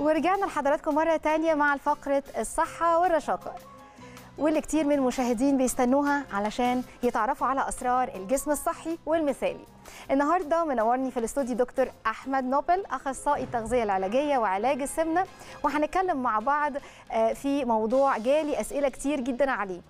ورجعنا لحضراتكم مرة تانية مع فقرة الصحة والرشاقة. واللي كتير من المشاهدين بيستنوها علشان يتعرفوا على أسرار الجسم الصحي والمثالي. النهارده منورني في الاستوديو دكتور أحمد نوبل أخصائي التغذية العلاجية وعلاج السمنة. وهنتكلم مع بعض آه، في موضوع جالي أسئلة كتير جدا عليه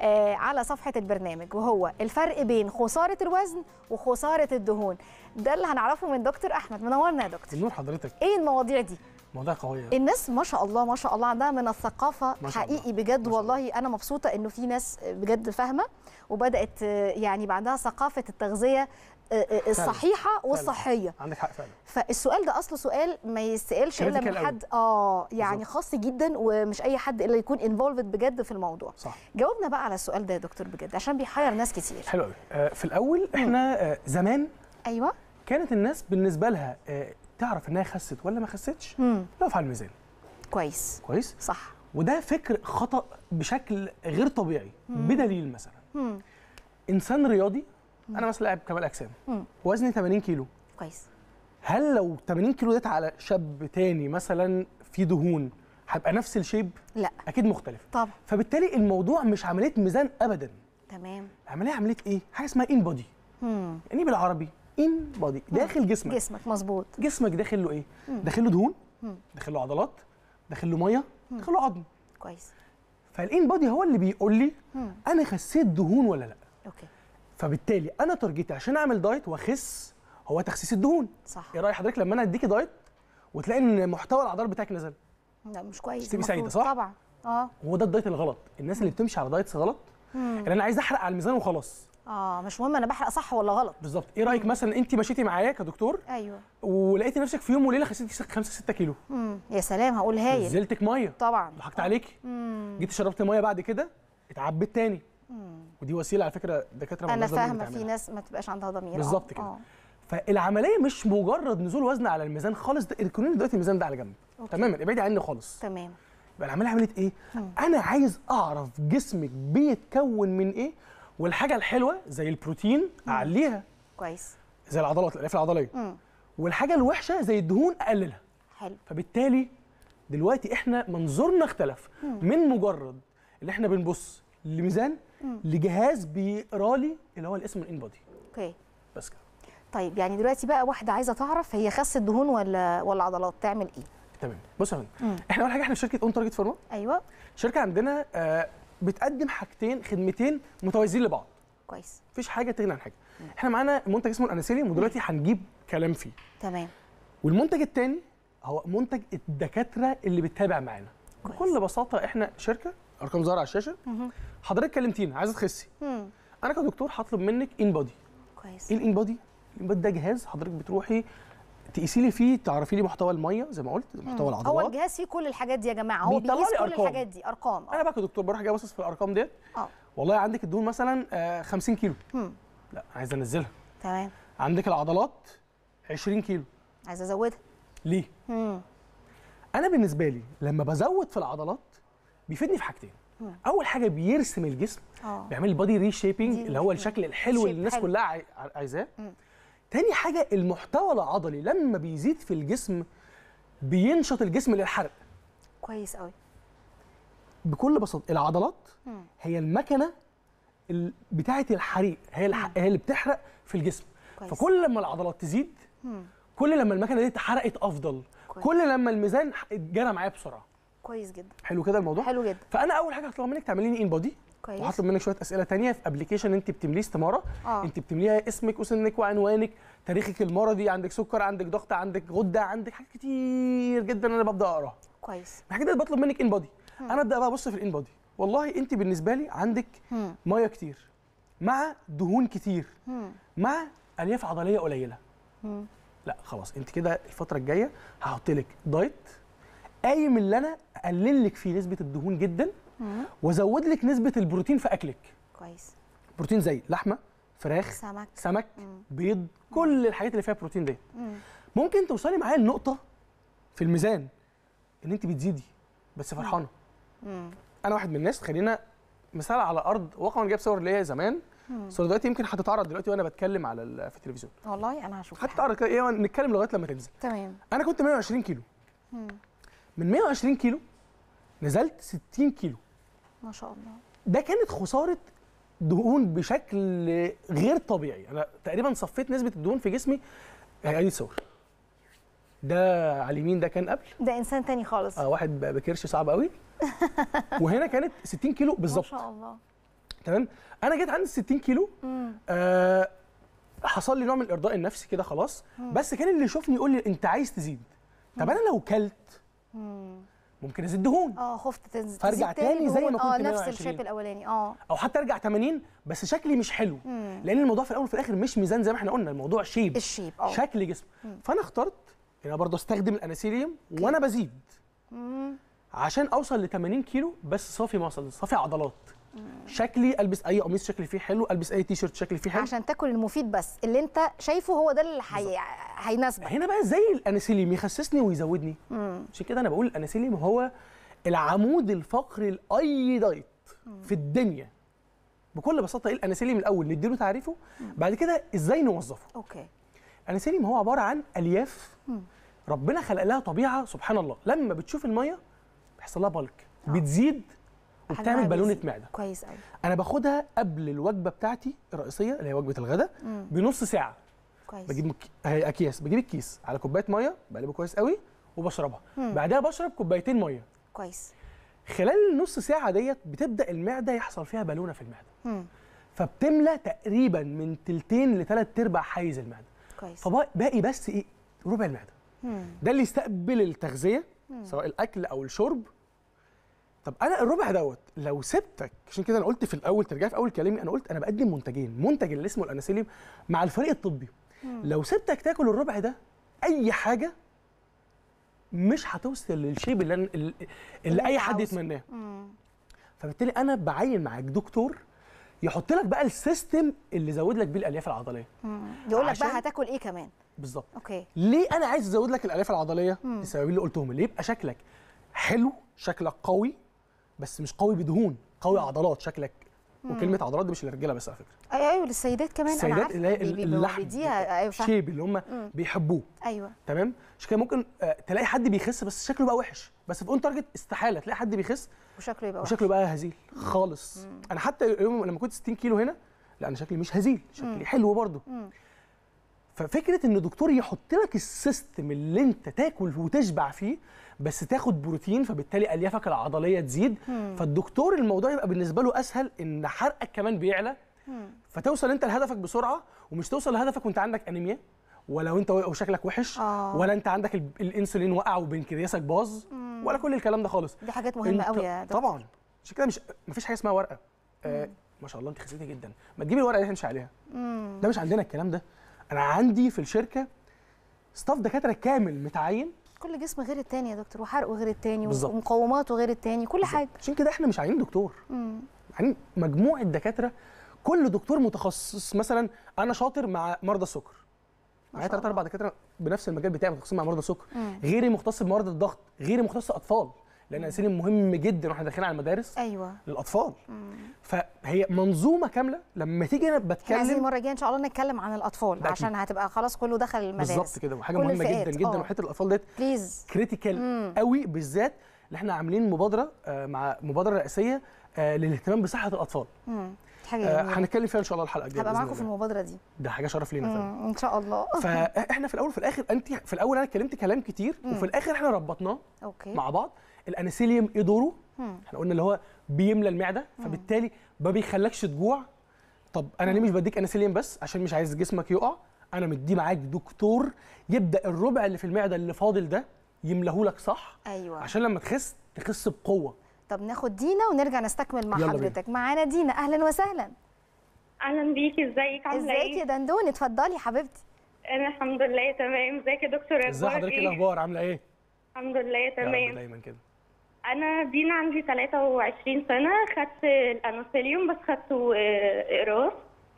آه، على صفحة البرنامج وهو الفرق بين خسارة الوزن وخسارة الدهون. ده اللي هنعرفه من دكتور أحمد. منورنا يا دكتور. نور حضرتك. إيه المواضيع دي؟ موضوع قوية الناس ما شاء الله ما شاء الله عندها من الثقافة. حقيقي بجد والله. أنا مبسوطة إنه في ناس بجد فاهمة وبدأت يعني يبقى عندها ثقافة التغذية آه، آه، الصحيحة والصحية. عندك حق فعلا. فالسؤال ده اصله سؤال ما يسالش إلا من. حد آه يعني بالظبط. خاص جدا ومش أي حد إلا يكون انفولفد بجد في الموضوع. صح. جاوبنا بقى على السؤال ده يا دكتور بجد عشان بيحير ناس كتير. حلو قوي آه في الأول إحنا زمان أيوه. كانت الناس بالنسبة لها تعرف إنها خست ولا ما خستش؟ تقف على الميزان. كويس. كويس؟ صح. وده فكر خطأ بشكل غير طبيعي بدليل مثلا. امم إنسان رياضي أنا مثلا لاعب كمال أجسام. مم. وزني 80 كيلو. كويس. هل لو 80 كيلو ديت على شاب تاني مثلا في دهون هيبقى نفس الشيب؟ لا. أكيد مختلف. طبعا. فبالتالي الموضوع مش عملية ميزان ابدا. تمام. عملية عملية إيه؟ حاجة اسمها InBody. يعني بالعربي InBody داخل جسمك. جسمك مظبوط. جسمك داخل له إيه؟ داخل له دهون. داخل له عضلات داخل له مية داخل له عظم. كويس. فال InBody هو اللي بيقول لي. أنا خسيت دهون ولا لأ. okay. فبالتالي أنا target ي عشان أعمل diet وأخس هو تخسيس الدهون. صح. إيه رأي حضرتك لما أنا أديكي diet وتلاقي إن محتوى العضلات بتاعك نزل؟ لا مش كويس تبقي المفروض. صح؟ طبعا. آه. هو ده الدايت الغلط. الناس اللي بتمشي على دايتس غلط. اللي أنا عايز أحرق على الميزان وخلاص. آه مش مهم أنا بحرق صح ولا غلط. بالظبط. إيه رأيك مثلا انت مشيتي معايا كدكتور؟ أيوه. ولقيتي نفسك في يوم وليلة خسيتي 5 6 كيلو. امم يا سلام هقول هايل. نزلتك مية. طبعا. ضحكت عليكي امم جيت شربت مية بعد كده؟ اتعبت تاني. ودي وسيلة على فكرة دكاترة أنا فاهمة في. ناس ما تبقاش عندها ضمير. آه، بالظبط كده. آه. فالعملية مش مجرد نزول وزن على الميزان خالص ده اركنولي دلوقتي الميزان ده على جنب. تماما ابعدي عني خالص. تمام. يبقى العملية عملت إيه؟ أنا عايز أعرف جسمك بيتكون من إيه؟ والحاجة الحلوة زي البروتين أعليها. كويس. زي العضلات الالياف العضلية. امم والحاجة الوحشة زي الدهون اقللها حلو. فبالتالي دلوقتي إحنا منظورنا اختلف. من مجرد اللي إحنا بنبص لميزان لجهاز بيقرا لي اللي هو اللي اسمه ال InBody أوكي. بس كده. طيب يعني دلوقتي بقى واحدة عايزة تعرف هي خست دهون ولا ولا عضلات تعمل إيه؟ تمام. بص يا فندم. مم. إحنا أول حاجة إحنا في شركة اون تارجت فارما أيوه. شركة عندنا آه بتقدم حاجتين خدمتين متوازيين لبعض. كويس. مفيش حاجة تغني عن حاجة. إحنا معانا منتج اسمه الاناسيليوم ودلوقتي هنجيب كلام فيه. تمام. والمنتج الثاني هو منتج الدكاترة اللي بتتابع معانا. بكل بساطة إحنا شركة أرقام ظاهره على الشاشه مهم. حضرتك كلمتينا عايزة تخسي. أنا كدكتور هطلب منك InBody كويس. إيه ال InBody ال InBody ده جهاز حضرتك بتروحي تقيسي لي فيه تعرفي لي محتوى المية زي ما قلت محتوى مم. هو العضلات الجهاز فيه كل الحاجات دي يا جماعة هو بيقيس كل أرقام. الحاجات دي. أرقام أنا آه بقى كدكتور بروح جاي باصص في الأرقام ديت. آه. والله عندك الدهون مثلا آه 50 كيلو. مم. لا عايز أنزلها. تمام. عندك العضلات 20 كيلو. عايزه أزودها. ليه؟ امم أنا بالنسبة لي لما بزود في العضلات بيفيدني في حاجتين. مم. أول حاجة بيرسم الجسم آه. بيعمل لي body reshaping دي اللي هو الشكل الحلو اللي الناس حلو. كلها عاي- عايزاه. مم. تاني حاجة المحتوى العضلي لما بيزيد في الجسم بينشط الجسم للحرق. كويس قوي بكل بساطة العضلات مم. هي المكنة ال- بتاعة الحرق هي الح... هي اللي بتحرق في الجسم. كويس. فكل لما العضلات تزيد مم. كل لما المكنة دي اتحرقت أفضل. كويس. كل لما الميزان اتجرى معايا بسرعة. كويس جدا. حلو كده الموضوع؟ حلو جدا. فأنا أول حاجة هطلب منك تعملي لي InBody كويس وهطلب منك شوية أسئلة تانية في application أنت بتمليه استمارة آه. أنت بتمليها اسمك وسنك وعنوانك تاريخك المرضي عندك سكر عندك ضغط عندك غدة عندك حاجات كتير جدا أنا ببدأ اقراها كويس الحاجات دي بطلب منك InBody أنا أبدأ بقى أبص في ال InBody والله أنت بالنسبة لي عندك مم. مية كتير مع دهون كتير مم. مع ألياف عضلية قليلة مم. لا خلاص أنت كده الفترة الجاية هحط لك دايت قايم اللي أنا أقلل لك فيه نسبة الدهون جدا. وازود لك نسبة البروتين في أكلك. كويس. بروتين زي لحمة فراخ سمك. سمك مم. بيض كل الحاجات اللي فيها بروتين دي. مم. ممكن توصلي معايا لنقطة في الميزان إن أنت بتزيدي بس فرحانة. مم. أنا واحد من الناس خلينا مثال على أرض واقع أنا جايب صور هي زمان. صور دلوقتي يمكن هتتعرض دلوقتي وأنا بتكلم على في التلفزيون. والله أنا هشوف هتتعرض إيه نتكلم لغاية لما تنزل. تمام. أنا كنت 120 كيلو. مم. من 120 كيلو نزلت 60 كيلو. ما شاء الله. ده كانت خسارة دهون بشكل غير طبيعي. أنا تقريبا صفيت نسبة الدهون في جسمي ادي الصور ده على اليمين ده كان قبل. ده إنسان تاني خالص. آه واحد بكرش صعب قوي. وهنا كانت 60 كيلو ما بالظبط شاء الله. تمام؟ أنا جيت عند 60 كيلو. مم. آه حصل لي نوع من الإرضاء النفسي كده خلاص. بس كان اللي يشوفني يقول لي أنت عايز تزيد. طب أنا لو كلت مم. ممكن أزيد دهون. آه خفت تنزل فأرجع تاني زي ما دهون. آه كنت نفس 120. ال shape الأولاني. آه. أو حتى أرجع 80 بس شكلي مش حلو. مم. لأن الموضوع في الأول وفي الآخر مش ميزان زي ما إحنا قلنا الموضوع shape. ال shape آه. شكل جسم. فأنا اخترت إن أنا برضه أستخدم الأناسيليوم وأنا بزيد. مم. عشان أوصل ل 80 كيلو بس صافي muscle صافي عضلات. شكلي ألبس أي قميص شكلي فيه حلو ألبس أي تي شيرت شكلي فيه حلو. عشان تاكل المفيد بس اللي انت شايفه هو ده اللي حي... هيناسبك. هنا بقى زي الاناسيليوم يخسسني ويزودني. مم. عشان كده أنا بقول الاناسيليوم هو العمود الفقري لأي دايت في الدنيا. بكل بساطة إيه الاناسيليوم الأول؟ نديله تعريفه. بعد كده إزاي نوظفه؟ أوكي. الاناسيليوم هو عبارة عن ألياف ربنا خلق لها طبيعة سبحان الله. لما بتشوف المية بيحصل لها بالك بتزيد وبتعمل بالونة. معدة. كويس قوي أنا باخدها قبل الوجبة بتاعتي الرئيسية اللي هي وجبة الغداء بنص ساعة. كويس. بجيب مك... هي أكياس. بجيب الكيس على كوباية مية بقلبه كويس قوي وبشربها. بعدها بشرب كوبايتين مية. كويس. خلال النص ساعة ديت بتبدأ المعدة يحصل فيها بالونة في المعدة. مم. فبتملى تقريبا من تلتين لثلاث أرباع حيز المعدة. كويس. فباقي بس إيه؟ ربع المعدة. مم. ده اللي يستقبل التغذية سواء الأكل أو الشرب طب أنا الربع دوت لو سبتك عشان كده أنا قلت في الأول ترجع في أول كلامي أنا قلت أنا بقدم منتجين منتج اللي اسمه الأناسيليوم مع الفريق الطبي. لو سبتك تاكل الربع ده أي حاجة مش هتوصل للشيب اللي, أنا- اللي, اللي أي حد. يتمناه. مم. فبالتالي أنا بعين معاك دكتور يحط لك بقى ال system اللي يزود لك بيه الألياف العضلية. مم. يقول لك بقى هتاكل إيه كمان. بالظبط. أوكي. ليه أنا عايز أزود لك الألياف العضلية؟ السببين اللي قلتهم اللي يبقى شكلك حلو شكلك قوي بس مش قوي بدهون قوي عضلات شكلك. وكلمة عضلات دي مش للرجالة بس على فكرة. أيوه أيوه للسيدات كمان. أنا السيدات عارفة اللي هي اللحم أيوه. ال shape اللي هم بيحبوه. أيوه. تمام؟ عشان كده ممكن آه، تلاقي حد بيخس بس شكله بقى وحش. بس في اون تارجت استحالة تلاقي حد بيخس وشكله يبقى وشكله بقى هزيل خالص. أنا حتى يوم لما كنت 60 كيلو هنا لا أنا شكلي مش هزيل شكلي حلو برضه. ففكرة إن دكتور يحط لك ال system اللي أنت تاكل وتشبع فيه بس تاخد بروتين فبالتالي أليافك العضلية تزيد. فالدكتور الموضوع يبقى بالنسبة له أسهل إن حرقك كمان بيعلى. فتوصل أنت لهدفك بسرعة ومش توصل لهدفك وأنت عندك أنيميا ولا أنت وشكلك وحش آه. ولا أنت عندك ال- الإنسولين وقع وبنكرياسك باظ ولا كل الكلام ده خالص. دي حاجات مهمة قوي يا دكتور. طبعا. عشان كده مش مفيش حاجة اسمها ورقة. آه ما شاء الله أنت خسيتي جدا. ما تجيبي الورقة اللي هنمشي عليها. ده مش عندنا الكلام ده. أنا عندي في الشركة ستاف دكاترة كامل متعين. كل جسم غير التاني يا دكتور وحرقه غير التاني بالظبط. ومقوماته غير التاني كل حاجة. عشان كده إحنا مش عايزين دكتور. عايزين مجموعة دكاترة كل دكتور متخصص. مثلا أنا شاطر مع مرضى السكر. معايا ثلاث أربع دكاترة بنفس المجال بتاعي متخصصين مع مرضى السكر. غيري مختص بمرضى الضغط غيري مختص أطفال. لأن الانسولين مهم جدا وإحنا داخلين على المدارس أيوه. للأطفال. فهي منظومة كاملة. لما تيجي أنا عايزين بتكلم المرة الجاية إن شاء الله نتكلم عن الأطفال. عشان هتبقى خلاص كله دخل المدارس. بالظبط كده. وحاجة مهمة الفئات، جدا جدا آه. وحتة الأطفال ديت بليز critical قوي بالذات اللي إحنا عاملين مبادرة آه، مع مبادرة رئاسيه آه، للاهتمام بصحة الأطفال. امم حاجة آه، جميلة. هنتكلم فيها إن شاء الله الحلقة الجاية هبقى معاكم في. المبادرة دي. ده حاجة شرف لينا فعلا. مم، إن شاء الله. فإحنا في الأول وفي الآخر أنت في الأول أنا اتكلمت كلام كتير وفي الآخر إحنا ربطناه مع بعض. الانسيليوم إيه دوره إحنا قلنا اللي هو بيملى المعدة فبالتالي ما بيخلكش تجوع. طب أنا ليه مش بديك انسيليوم بس؟ عشان مش عايز جسمك يقع. أنا مديه معاك دكتور يبدأ الربع اللي في المعدة اللي فاضل ده يملهولك صح؟ أيوه. عشان لما تخس تخس بقوة. طب ناخد دينا ونرجع نستكمل مع. حضرتك. معانا دينا. أهلا وسهلا. أهلا بيكي إزيك؟ عاملة إزيك يا إيه دندون. اتفضلي حبيبتي. أنا الحمد لله تمام. إزيك يا دكتور ازي أخبارك حضرتك؟ إيه الأخبار؟ عاملة إيه؟ الحمد لله تمام. دايما كده. أنا دينا عندي 23 سنة. خدت الانوثيليوم بس خدته آه، اقراص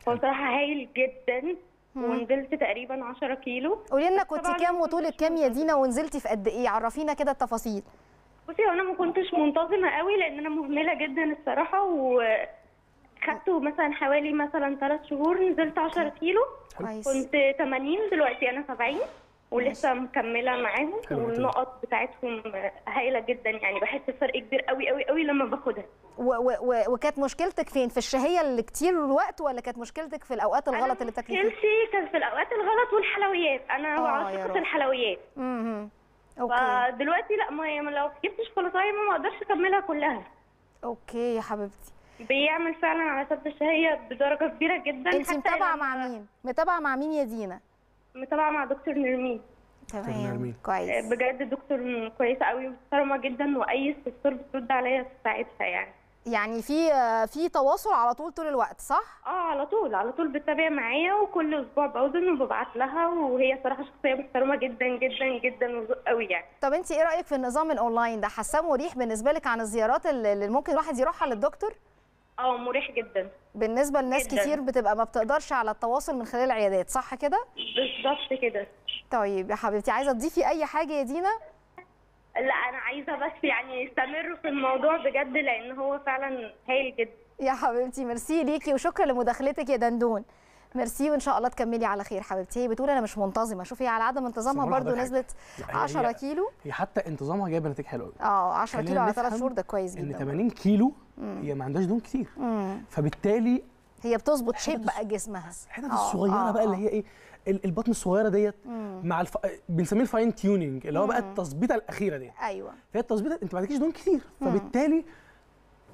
هو صراحة هايل جدا. ونزلت تقريبا 10 كيلو. قولي لنا كنت كام وطولك كام يا دينا ونزلتي في قد إيه؟ عرفينا كده التفاصيل. بصي هو أنا ما كنتش منتظمة قوي لأن أنا مهملة جدا الصراحة وخدته مثلا حوالي مثلا 3 شهور نزلت 10 كيلو. كويس. كنت 80 دلوقتي أنا 70 ولسه مكملة معاهم. والنقط بتاعتهم هايلة جدا يعني بحس بفرق كبير قوي قوي قوي لما باخدها. و- و- و- وكانت مشكلتك فين؟ في الشهية اللي كتير الوقت ولا كانت مشكلتك في الأوقات الغلط اللي بتاكلي فيها؟ مشكلتي كان في الأوقات الغلط والحلويات. أنا آه، عاشقه. الحلويات. امم أوكي. فدلوقتي لا ما ما لو جبت شوكولاتايه ما أقدرش أكملها كلها. أوكي يا حبيبتي. بيعمل فعلا على سد الشهية بدرجة كبيرة جدا. انت حتى متابعة مع مين؟ متابعة مع مين يا دينا؟ متابعة مع دكتور نرمين. تمام. كويس. بجد دكتور كويسة قوي ومحترمه جدا وأي استفسار بترد عليا في ساعتها يعني. يعني في في تواصل على طول طول الوقت صح؟ آه على طول على طول بتتابع معايا وكل أسبوع بوزن وببعت لها وهي صراحة شخصية محترمة جدا جدا جدا وذوق قوي يعني. طب انت إيه رأيك في النظام الأونلاين ده؟ حاساه مريح بالنسبة لك عن الزيارات اللي اللي ممكن الواحد يروحها للدكتور؟ آه مريح جدا. بالنسبة لناس جداً. كتير بتبقى ما بتقدرش على التواصل من خلال العيادات صح كده؟ بالظبط كده. طيب يا حبيبتي عايزة تضيفي أي حاجة يا دينا؟ لا أنا عايزة بس يعني يستمروا في الموضوع بجد لأن هو فعلا هايل جدا. يا حبيبتي ميرسي ليكي وشكرا لمداخلتك يا دندون. ميرسي وإن شاء الله تكملي على خير حبيبتي. هي بتقول أنا مش منتظمة. شوفي هي على عدم انتظامها برضو نزلت حاجة. هي- 10 هي- كيلو. هي حتى انتظامها جايبة نتيجة حلوة قوي آه 10 خلينا كيلو على 3 نفهم شهور ده كويس إن جدا. 80 كيلو هي ما عندهاش دهون كتير. مم. فبالتالي هي بتظبط shape بقى جسمها. الحتت آه، الصغيرة آه، بقى اللي آه. هي إيه؟ ال- البطن الصغيرة ديت مع الف... بنسميه ال fine tuning اللي هو بقى التظبيطة الأخيرة دي. أيوه. فهي التظبيطة أنت ما عندكيش دهون كتير فبالتالي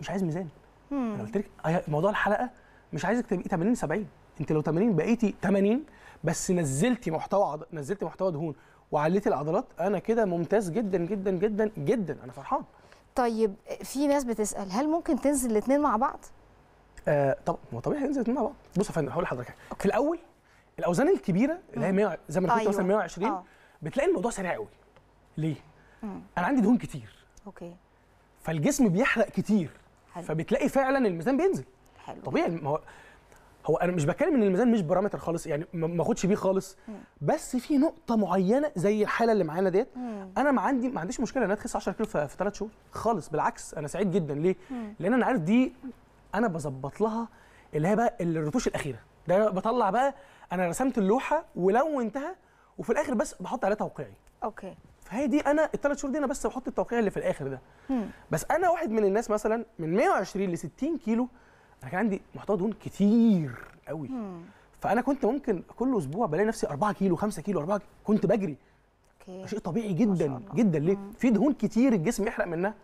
مش عايز ميزان. أنا قلت لك موضوع الحلقة مش عايزك تبقي 80 70 أنت لو 80 بقيتي 80 بس نزلتي محتوى عض... نزلتي محتوى دهون وعليتي العضلات أنا كده ممتاز جدا جدا جدا جدا. أنا فرحان. طيب في ناس بتسأل هل ممكن تنزل الاثنين مع بعض؟ آه طب هو طبيعي هينزل الاثنين مع بعض. بص يا فندم هقول لحضرتك. في الأول الأوزان الكبيرة اللي هي 100 زي ما أنا كنت أيوة. مثلا 120 آه. بتلاقي الموضوع سريع قوي. ليه؟ أنا عندي دهون كتير. أوكي. فالجسم بيحرق كتير. حلو. فبتلاقي فعلا الميزان بينزل. حلو. طبيعي. ما هو هو أنا مش بتكلم إن الميزان مش parameter خالص يعني ما أخدش بيه خالص. بس في نقطة معينة زي الحالة اللي معانا ديت. أنا ما عندي ما عنديش مشكلة إن أنا اخس 10 كيلو في 3 شهور. خالص بالعكس أنا سعيد جدا. ليه؟ لأن أنا عارف دي أنا بظبط لها اللي هي بقى الرتوش الأخيرة. ده بطلع بقى أنا رسمت اللوحة ولونتها وفي الآخر بس بحط عليها توقيعي. okay. فهي دي أنا الثلاث شهور دي أنا بس بحط التوقيع اللي في الآخر ده. بس أنا واحد من الناس مثلا من 120 ل 60 كيلو أنا كان عندي محتوى دهون كتير قوي. فأنا كنت ممكن كل أسبوع بلاقي نفسي 4 كيلو 5 كيلو 4 كيلو كنت بجري. أوكي. شيء طبيعي جدا. جدا. ليه؟ في دهون كتير الجسم يحرق منها.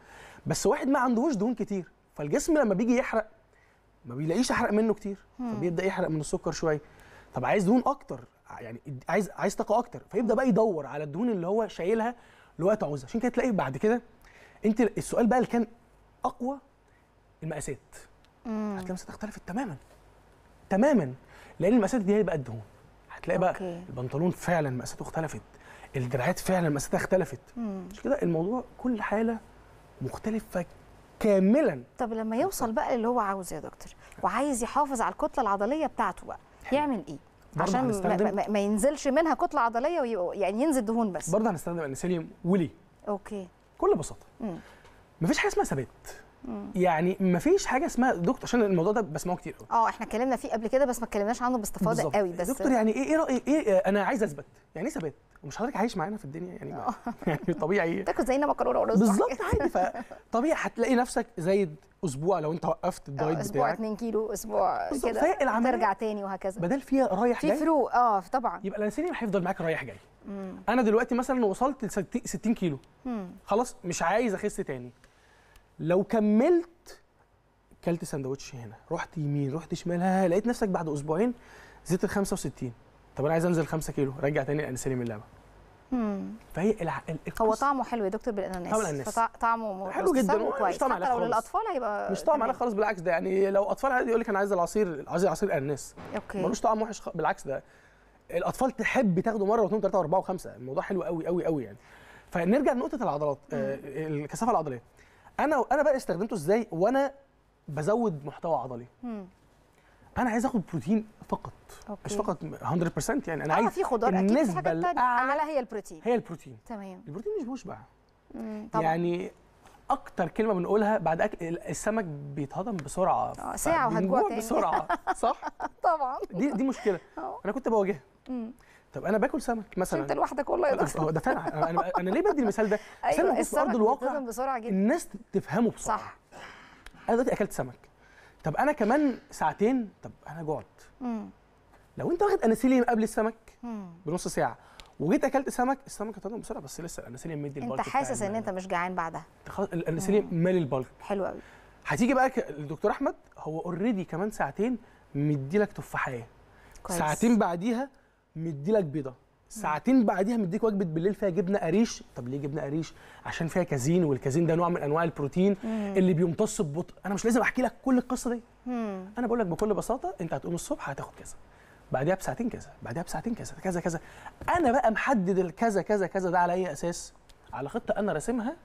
بس واحد ما عندهوش دهون كتير. فالجسم لما بيجي يحرق ما بيلاقيش أحرق منه كتير. فبيبدأ يحرق من السكر شوية. طب عايز دهون أكتر يعني عايز عايز طاقة أكتر. فيبدأ بقى يدور على الدهون اللي هو شايلها لوقت عاوزها عشان كده تلاقي بعد كده أنت السؤال بقى اللي كان أقوى المقاسات. هتلاقي المقاسات اختلفت تماما تماما. لأن المقاسات دي هي بقى الدهون. هتلاقي بقى أوكي. البنطلون فعلا مقاساته اختلفت الدراعات فعلا مقاساتها اختلفت. مش كده الموضوع كل حالة مختلفة كاملا. طب لما يوصل بقى اللي هو عاوزه يا دكتور وعايز يحافظ على الكتلة العضلية بتاعته بقى يعمل إيه؟ عشان ما, هنستخدم- ما, ما ينزلش منها كتلة عضلية ويبقى يعني ينزل دهون بس. برضه هنستخدم الأنسولين وليه okay. بكل بساطة. مم. مفيش حاجة اسمها ثبات. يعني مفيش حاجة اسمها دكتور عشان الموضوع ده بسمعه كتير قوي آه إحنا اتكلمنا فيه قبل كده بس ما اتكلمناش عنه باستفاضة. قوي بس دكتور يعني إيه إيه رايك إيه أنا عايز أثبت. يعني إيه ثبات؟ ومش حضرتك عايش معانا في الدنيا يعني ما يعني طبيعي. تاكل زينا مكرونة ورز. بالظبط عادي. فطبيعي هتلاقي نفسك زايد أسبوع لو أنت وقفت ال diet أسبوع بتاعك. 2 كيلو أسبوع. كده. ترجع تاني وهكذا. بدل فيها رايح في جاي. فروق آه طبعا. يبقى الانسولين هيفضل معاك رايح جاي. أنا دلوقتي مثلا وصلت ل 60 كيلو. خلاص مش عايز أخس تاني. لو كملت كلت سندوتش هنا. رحت يمين رحت شمال لقيت نفسك بعد أسبوعين زدت ل 65 طب أنا عايز أنزل 5 كيلو. رجع تاني الانسولين من اللعبة. فهي الع... ال- هو طعمه حلو يا دكتور بالاناناس. طعم الأناناس. فطع- طعمه حلو جدا، ومش وكويس طعم حتى لو. للأطفال هيبقى مش طعم. عليه خالص بالعكس ده يعني لو أطفال عادي يقول لك أنا عايز العصير عايز عصير أناناس. okay. ملوش طعم وحش خ... بالعكس ده الأطفال تحب تاخده مرة واثنين وثلاثه وأربعة وخمسة. الموضوع حلو قوي قوي قوي يعني. فنرجع لنقطة العضلات آه الكثافة العضلية. أنا أنا بقى استخدمته إزاي وأنا بزود محتوى عضلي؟ مم. أنا عايز آخد بروتين فقط okay. مش فقط 100% يعني أنا آه عايز في خضار. أكيد في النسبة تانية. الأعلى أعلى هي البروتين. هي البروتين. تمام. البروتين مش مم. طبعا. يعني أكتر كلمة بنقولها بعد أكل السمك بيتهضم بسرعة. آه، ساعة وهتجوع تاني. بسرعة صح؟ طبعا. دي دي مشكلة. أنا كنت بواجهها. طب أنا باكل سمك أنت مثلا لوحدك والله يا ده فعلا أنا أنا ليه بدي المثال ده؟ أيوه موجود في السمك أرض الواقع. بيتهضم بسرعة جدا. الناس تفهمه بسرعة. صح. أنا دلوقتي أكلت سمك. طب أنا كمان ساعتين طب أنا جعت. لو أنت واخد انسيليوم قبل السمك. بنص ساعة وجيت أكلت سمك السمك هتهضم بسرعة بس لسه الانسيليوم مدي أنت ال bulk بتاع حاسس إن. أنت مش جعان بعدها. خلاص الانسيليوم مالي ال bulk. حلو قوي هتيجي بقى الدكتور أحمد هو already كمان ساعتين مديلك تفاحيه كويس. ساعتين بعديها مديلك بيضة. ساعتين بعديها مديك وجبة بالليل فيها جبنة قريش. طب ليه جبنة قريش؟ عشان فيها كازين والكازين ده نوع من أنواع البروتين اللي بيمتص ببطء أنا مش لازم أحكي لك كل القصة دي. مم. أنا بقول لك بكل بساطة أنت هتقوم الصبح هتاخد كذا بعدها بساعتين كذا بعدها بساعتين كذا كذا كذا. أنا بقى محدد الكذا كذا كذا ده على أي أساس؟ على خطة أنا راسمها.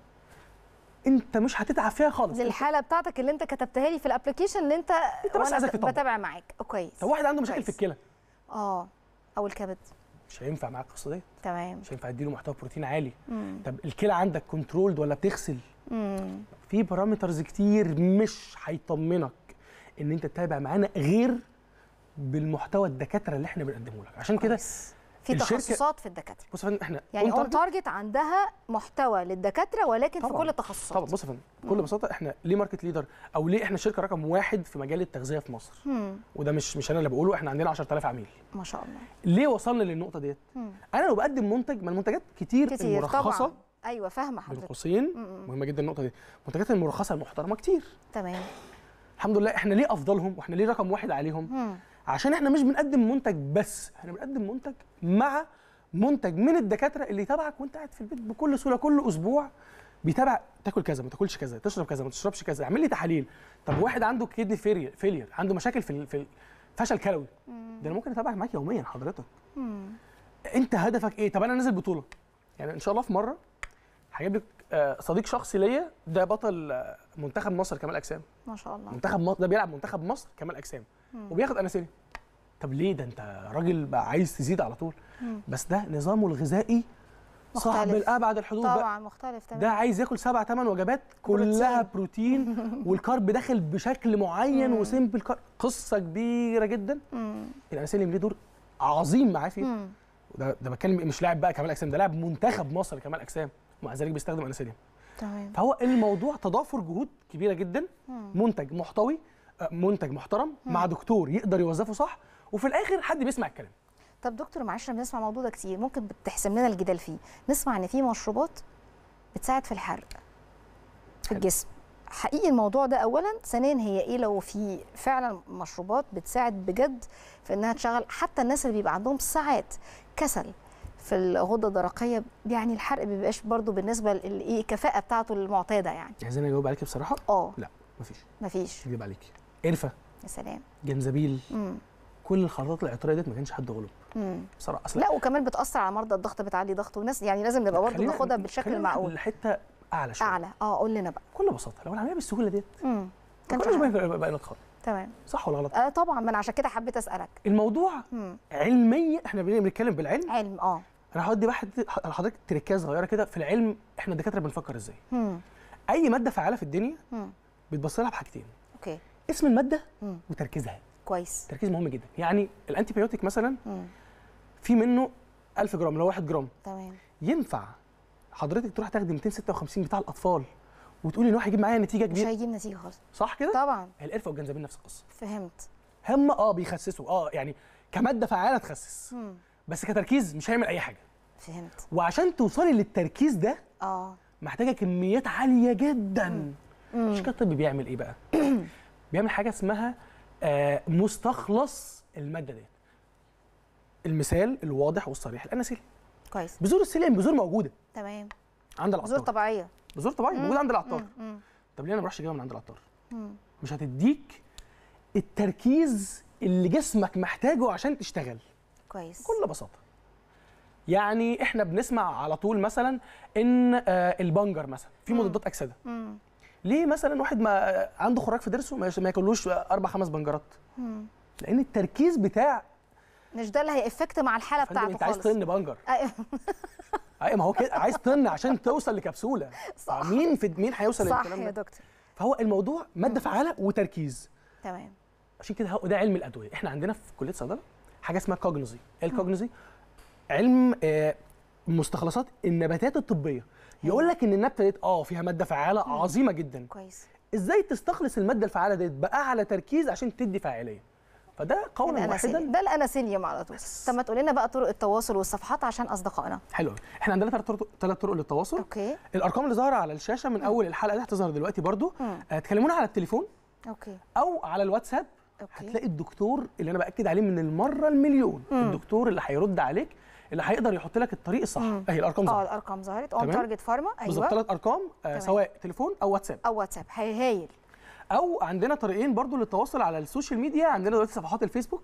أنت مش هتتعب فيها خالص. للحاله بتاعتك اللي أنت كتبتها لي في ال application اللي أنت أنت بس وأنا عايزك. بتابع معاك. كويس. طب واحد عنده مشاكل. في الكلى. آه. أو الكبد. مش هينفع معاك القصة دي تمام مش هينفع اديله محتوى بروتين عالي مم. طب الكلى عندك controlled ولا بتغسل مم. في parameters كتير مش هيطمنك إن أنت تتابع معانا غير بالمحتوى الدكاترة اللي إحنا بنقدمه لك عشان كده. في تخصصات في الدكاترة. بص يا فندم إحنا يعني اون تارجت عندها محتوى للدكاترة ولكن في طبعاً. كل التخصصات. طبعا بص يا فندم بكل بساطة إحنا ليه market leader أو ليه إحنا الشركة رقم واحد في مجال التغذية في مصر؟ مم. وده مش مش أنا اللي بقوله إحنا عندنا 10000 عميل. ما شاء الله. ليه وصلنا للنقطة ديت؟ مم. أنا لو بقدم منتج ما المنتجات كتير, كتير المرخصه طبعا. أيوه فاهمة بين حضرتك. قوسين مم. مهمة جدا النقطة دي. المنتجات المرخصه المحترمة كتير. تمام. الحمد لله إحنا ليه أفضلهم وإحنا ليه رقم واحد عليهم؟ مم. عشان إحنا مش بنقدم منتج بس إحنا بنقدم منتج مع منتج من الدكاترة اللي يتابعك وانت قاعد في البيت بكل سهولة كل أسبوع بيتابع تاكل كذا ما تاكلش كذا تشرب كذا ما تشربش كذا اعمل لي تحاليل. طب واحد عنده kidney failure عنده مشاكل في في فشل كلوي. ده أنا ممكن أتابعك معاك يوميا حضرتك. مم. انت هدفك إيه؟ طب أنا نازل بطولة. يعني ان شاء الله في مرة هجيب لك آه، صديق شخصي ليا ده بطل آه، منتخب مصر كمال أجسام. ما شاء الله. منتخب مصر ده بيلعب منتخب مصر كمال أجسام. وبياخد اناسيليا طب ليه؟ ده أنت راجل بقى عايز تزيد على طول. مم. بس ده نظامه الغذائي صعب مختلف. لأبعد الحدود بقى. طبعا مختلف تمام ده عايز ياكل سبع ثمان وجبات كلها بروتين. وال carb داخل بشكل معين و simple carb قصة كبيرة جدا. الاناسيليم ليه دور عظيم معاه فيه. ده ده بتكلم مش لاعب بقى كمال أجسام ده لاعب منتخب مصر كمال أجسام. ومع ذلك بيستخدم اناسيليم تمام. فهو الموضوع تضافر جهود كبيرة جدا. منتج محتوي منتج محترم مع دكتور يقدر يوظفه صح وفي الآخر حد بيسمع الكلام. طب دكتور معلش إحنا بنسمع الموضوع ده كتير ممكن بتحسم لنا الجدال فيه. نسمع إن في مشروبات بتساعد في الحرق في. الجسم. حقيقي الموضوع ده اولا ثانيا هي إيه لو في فعلا مشروبات بتساعد بجد في إنها تشغل حتى الناس اللي بيبقى عندهم ساعات كسل في الغدة الدرقية يعني الحرق ما بيبقاش برضو بالنسبة لايه الكفاءه بتاعته المعتادة يعني. عايزين اجاوب عليك بصراحة؟ آه. لا مفيش. مفيش. اكذب عليك. قرفه يا سلام. جنزبيل. امم كل الخلطات العطرية ديت ما كانش حد غلب. بصراحة أصلا لا وكمان بتأثر على مرضى الضغط بتعلي ضغط وناس يعني لازم نبقى خلينا- ناخدها بالشكل المعقول لحته أعلى شوية. أعلى. آه قول لنا بقى. بكل بساطة لو العملية بالسهولة ديت امم كناش حاجة. بقى بقى نتخرج. تمام. صح ولا غلط؟ آه طبعا ما أنا عشان كده حبيت أسألك. الموضوع امم علميا إحنا بنتكلم بالعلم. علم آه. أنا هودي واحد لحضرتك trickاية صغيرة كده في العلم إحنا الدكاترة بنفكر إزاي؟ امم أي مادة فعالة في الدنيا بتبص لها بحاجتين. اسم المادة مم. وتركيزها. كويس. تركيز مهم جدا. يعني ال antibiotic مثلا في منه 1000 جرام لو 1 جرام. تمام. ينفع حضرتك تروح تاخدي 256 بتاع الأطفال وتقولي إن هو هيجيب معايا نتيجة مش كبيرة؟ هيجيب نتيجة خالص. صح كده؟ طبعا. القرفه والجنزبيل نفس القصة. فهمت. هم آه بيخسسوا. آه يعني كمادة فعالة تخسس. امم بس كتركيز مش هيعمل أي حاجة. فهمت. وعشان توصلي للتركيز ده آه. محتاجة كميات عالية جدا. مم. مش كده الطب بيعمل إيه بقى؟ بيعمل حاجة اسمها آه مستخلص المادة ديت. المثال الواضح والصريح. الاناسيل كويس. بذور السيليم بذور موجودة. تمام. عند بذور العطار طبيعية. بذور طبيعية موجودة عند العطار. طب ليه أنا ما بروحش اجيبها من عند العطار؟ مش هتديك التركيز اللي جسمك محتاجه عشان تشتغل. كويس. بكل بساطة. يعني إحنا بنسمع على طول مثلا إن آه، البنجر مثلا في مضادات أكسدة. امم ليه مثلا واحد ما عنده خراج في ضرسه ما ياكلوش أربع خمس بنجرات؟ لأن التركيز بتاع مش ده اللي هي affect مع الحالة بتاعته أنت عايز خالص. طن بنجر. أيوة. أيوه ما هو كده عايز طن عشان توصل لكبسولة. صح. مين في مين هيوصل صح للكلام يا ده؟ دكتور. فهو الموضوع مادة فعالة وتركيز. تمام. عشان كده ده علم الأدوية. إحنا عندنا في كلية صيدلة حاجة اسمها كوجنوزي إيه الكوجنوزي علم آه، مستخلصات النباتات الطبية. يقول لك إن النبتة ديت آه فيها مادة فعالة عظيمة جدا. كويس. إزاي تستخلص المادة الفعالة ديت باعلى تركيز عشان تدي فاعلية؟ فده قولا. واحدا. ده الاناسيليوم على طول. طب ما تقول لنا بقى طرق التواصل والصفحات عشان أصدقائنا. حلو. إحنا عندنا ثلاث طرق ثلاث طرق للتواصل. okay. الأرقام اللي ظاهرة على الشاشة من أول الحلقة دي هتظهر دلوقتي برضو. آه، تكلمونا على التليفون. okay. أو على الواتساب. okay. هتلاقي الدكتور اللي أنا بأكد عليه من المرة المليون. الدكتور اللي هيرد عليك اللي هيقدر يحط لك الطريق الصح. أهي الأرقام آه ظهرت. الأرقام ظهرت. اون. تارجت فارما بالظبط أيوه. ثلاث أرقام آه. سواء تليفون أو واتساب. أو واتساب. هاي هايل. أو عندنا طريقين برضو للتواصل على السوشيال ميديا. عندنا دلوقتي صفحات الفيسبوك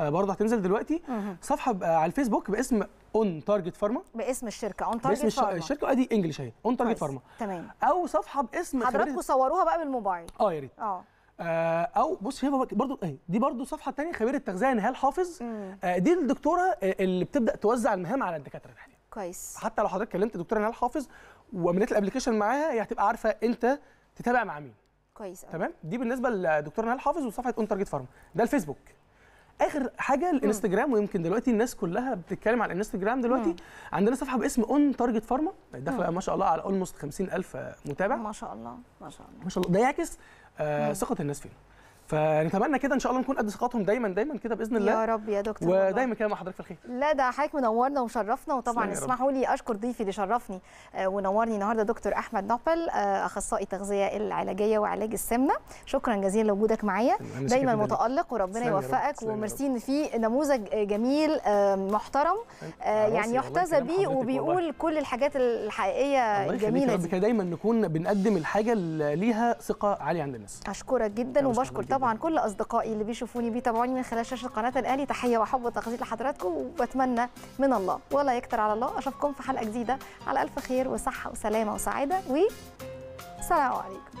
آه برضو هتنزل دلوقتي. صفحة ب- آه على الفيسبوك باسم اون تارجت فارما باسم الشركة. On باسم Target الش- Pharma الشركة. ادي English أهي. On Target. Pharma تمام. أو صفحة باسم حضراتكم صوروها بقى بالموبايل. آه يا ريت. آه آه، أو بص هي برضو اهي دي برضو صفحة تانية خبير التغذية نهال حافظ. آه، دي الدكتورة آه، اللي بتبدأ توزع المهام على الدكاترة تحديدا كويس. حتى لو حضرتك كلمت دكتورة نهال حافظ وعملت ال application معاها هي هتبقى عارفة أنت تتابع مع مين. كويس. تمام؟ دي بالنسبة لدكتورة نهال حافظ وصفحة On Target Pharma ده الفيسبوك. آخر حاجة الإنستجرام ويمكن دلوقتي الناس كلها بتتكلم على الإنستجرام دلوقتي. عندنا صفحة باسم On Target Pharma داخلة ما شاء الله على almost 50000 متابع. ما شاء الله ما شاء الله. ما شاء الله. ده يعكس آه ثقة الناس فينا. فنتمنى كده إن شاء الله نكون قد ثقتهم دايما دايما كده بإذن يا الله رب يا دكتور. ودايما كده مع حضرتك في الخير لا ده حضرتك منورنا ومشرفنا وطبعا يا. اسمحوا لي أشكر ضيفي اللي شرفني آه، ونورني النهارده دكتور أحمد نوبل آه، أخصائي تغذية العلاجية وعلاج السمنة شكرا جزيلا لوجودك معايا دايما. متألق وربنا يا. يوفقك يا. وميرسي ان في نموذج جميل آه، محترم يعني يحتذى بيه. وبيقول كل الحاجات الحقيقية يا الجميله دي دايما نكون بنقدم الحاجة اللي ليها ثقة عالية عند الناس أشكرك جدا وبشكر. طبعا كل أصدقائي اللي بيشوفوني بيتابعوني من خلال شاشة قناة الأهلي تحية وحب وتقدير لحضراتكم وبتمنى من الله ولا يكتر على الله أشوفكم في حلقة جديدة. على ألف خير وصحة وسلامة وسعادة و سلام عليكم.